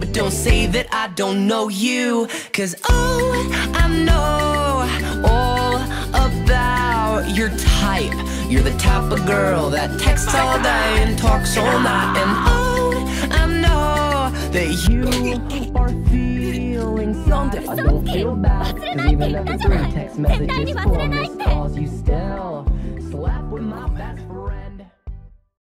But don't say that I don't know you. Cause oh, I know all about your type. You're the type of girl that texts all day and talks all night. And oh, I know that you are feeling something. I don't feel bad. Cause even after three text messages, four missed calls, you still slap with my best friend.